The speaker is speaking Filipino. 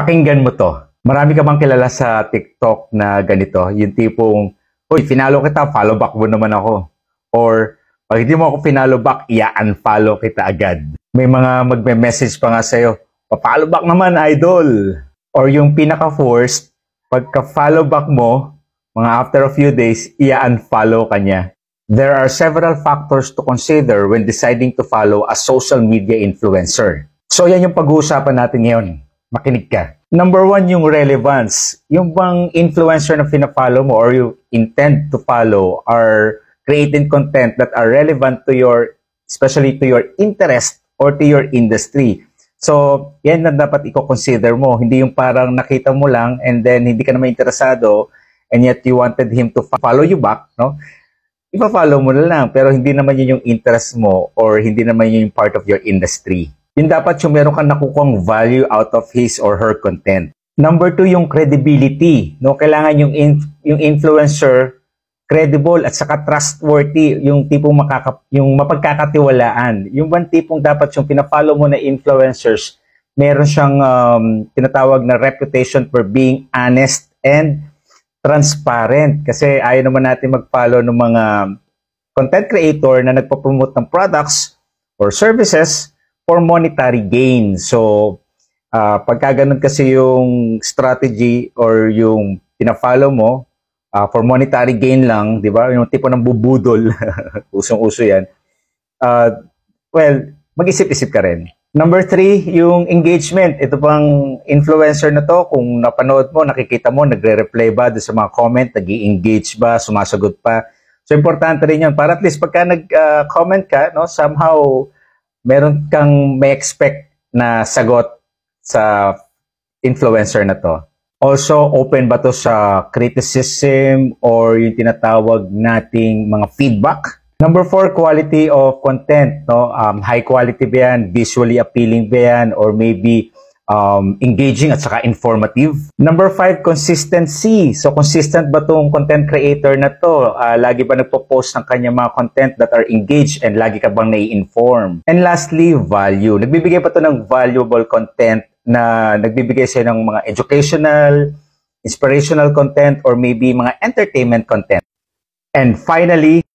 Pakinggan mo to. Marami ka bang kilala sa TikTok na ganito? Yung tipong, Uy, finalo kita, follow back mo naman ako. Or, pag hindi mo ako finalo back, i-unfollow kita agad. May mga magme-message pa nga sa'yo, pa-follow back naman, idol. Or yung pinaka-forced, pagka-follow back mo, mga after a few days, i-unfollow ka niya. There are several factors to consider when deciding to follow a social media influencer. So yan yung pag-uusapan natin ngayon. Makinig ka. Number one, yung relevance. Yung bang influencer na pinafollow mo or you intend to follow are creating content that are relevant to your, especially to your interest or to your industry. So, yan na dapat i-consider mo. Hindi yung parang nakita mo lang and then hindi ka naman interesado and yet you wanted him to follow you back, no? Ipa-follow mo na lang pero hindi naman yun yung interest mo or hindi naman yun yung part of your industry yun dapat yung meron kang nakukuhang value out of his or her content. Number two, yung credibility. No? Kailangan yung, in, yung influencer credible at saka trustworthy, yung tipong makaka, yung mapagkakatiwalaan. Yung bang tipong dapat yung pina-follow mo na influencers, meron siyang um, tinatawag na reputation for being honest and transparent. Kasi ayaw naman natin mag-follow ng mga content creator na nagpo-promote ng products or services for monetary gain. So, uh, pagka ganun kasi yung strategy or yung pina-follow mo uh, for monetary gain lang, di ba? Yung tipo ng bubudol, usong-uso yan. Uh, well, mag-isip-isip ka rin. Number three, yung engagement. Ito pang influencer na to, kung napanood mo, nakikita mo, nagre-reply ba sa mga comment, nag engage ba, sumasagot pa. So, importante rin yan. Para at least pagka nag-comment uh, ka, no, somehow, meron kang may expect na sagot sa influencer na to. Also, open ba to sa criticism or yung tinatawag nating mga feedback? Number four, quality of content. No? Um, high quality ba yan? Visually appealing ba yan? Or maybe um, engaging at saka informative. Number five, consistency. So, consistent ba tong content creator na to? Uh, lagi ba nagpo-post ng kanyang mga content that are engaged and lagi ka bang nai-inform? And lastly, value. Nagbibigay pa to ng valuable content na nagbibigay sa'yo ng mga educational, inspirational content, or maybe mga entertainment content. And finally,